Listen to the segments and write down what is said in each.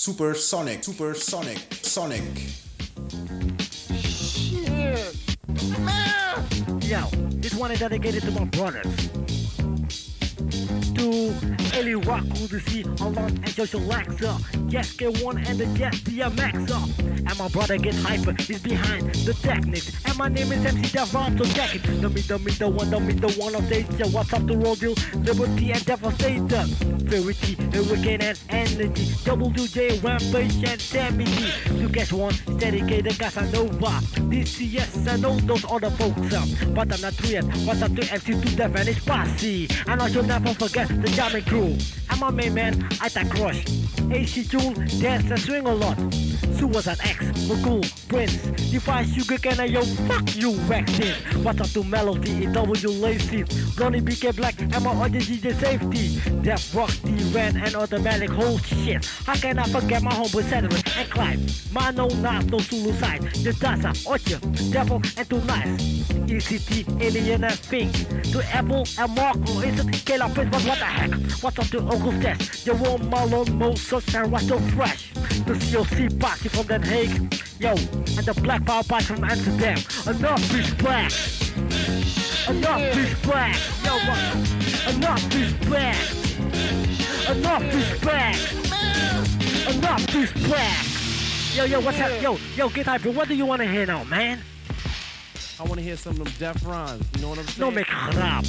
Super Sonic, Super Sonic, Sonic. Shit. Man. Yo, this one is dedicated to my brothers. To Eli Waku, the C, Alon, and Joshua Laxa. Yes, K1 and the Jet DMX. And my brother Git Hyper, he's behind the techniques. And my name is MC Devon, so check it. The me, the me, the one, the me, the one of nature. What's up, the road deal? Liberty and Devastator. Purity, wicked and energy. Double WJ, Rampage, and D. To catch one, dedicated Casanova. DCS, I know those other folks. Uh, but I'm not true yet. What's up to MC2 Dev and posse? And I should never forget the jamming crew. And my main man, Ita Crush. AC Jewel, dance and swing a lot. Suicide ex, McCool, Prince. Defy Sugar Can yo, fuck you, Waxin. What's up to Melody, W Lazy. Ronnie BK Black, and my other DJ Safety. Death Rock, D-Ran, and Automatic, whole shit. How can I forget my homeboy Cedric and Clive? Mano, Nato, Zulu Side, the Daza, Ocha, Devil, and Too Nice. ECT, Alien, and Fink. To Apple and Marco, is it Kayla Prince, but what the heck? What's up to Uncle Tess? Want Malone, Moses, and Russell Fresh. The COC from Den Haag. Yo, and the Black Power Party from Amsterdam. Enough respect. Enough respect. Yo, what? Enough respect. Enough respect. Enough respect. Yo, yo, what's up? Yo, yo, Git Hyper. What do you want to hear now, man? I want to hear some of them deaf rhymes. You know what I'm saying? No make rap.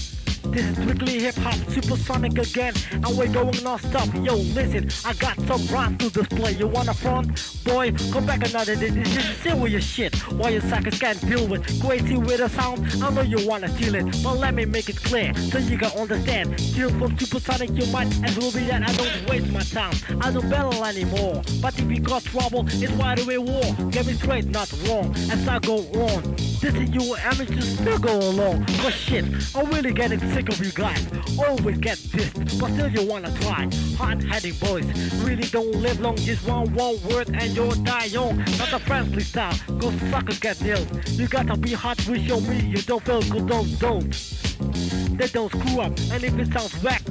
This is strictly hip hop, supersonic again, and we're going non-stop. Yo, listen, I got some rhymes to display. You wanna front? Boy, come back another day. This is serious shit. Why you suckers can't deal with crazy with a sound? I know you wanna steal it, but let me make it clear so you can understand. Steal from supersonic, you might as well be that I don't waste my time. I don't battle anymore, but if you got trouble, it's why the way war. Get me straight, not wrong, as I go on. This is you amateurs still go along. But shit, I'm really getting sick of you guys. Always get this, but still you wanna try. Hard-headed boys really don't live long. Just one one word and you'll die young. Not a friendly style, go suckers get nailed. You gotta be hot with your me. You don't feel good, don't, don't. They don't screw up, and if it sounds whack,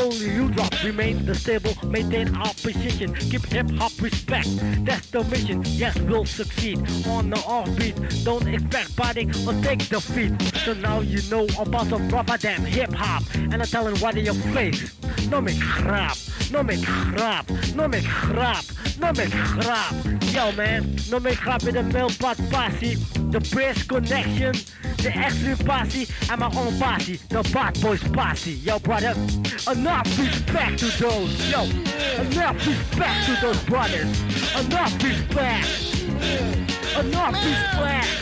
only you drop. Remain the stable, maintain our position, keep hip hop respect. That's the mission. Yes, we'll succeed on the offbeat. Don't expect biting or take defeat. So now you know about the proper damn hip hop, and I'm telling right in your face. No me crap, no me crap, no me crap, no me crap. Yo man, no me crap in the mailbot posse, the best connection. The extreme posse and my own posse, the bad boys posse. Yo, brother, enough respect to those. Yo, enough respect to those brothers. Enough respect. Enough respect.